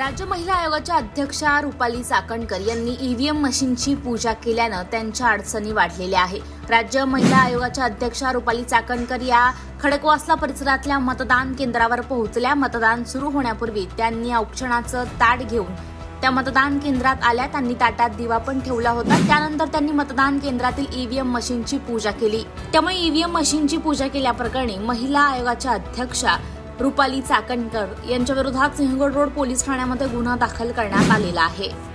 राज्य महिला आयोगाच्या अध्यक्षा रुपाली चाकणकर यांनी ईव्हीएम मशीनची पूजा केल्यानं त्यांच्या अडचणी वाढलेल्या आहे राज्य महिला आयोगाच्या अध्यक्षा रुपाली चाकणकर या खडकवासला परिसरातल्या मतदान केंद्रावर पोहोचल्या. मतदान सुरू होण्यापूर्वी त्यांनी औक्षणाचं ताट घेऊन त्या मतदान केंद्रात आल्या. त्यांनी ताटात दिवा पण ठेवला होता. त्यानंतर त्यांनी मतदान केंद्रातील ईव्हीएम मशीनची पूजा केली. त्यामुळे ईव्हीएम मशीनची पूजा केल्याप्रकरणी महिला आयोगाच्या अध्यक्षा रुपाली चाकणकर यांच्या विरोधात सिंहगड रोड पोलीस ठाण्यामध्ये गुन्हा दाखल करण्यात आलेला आहे.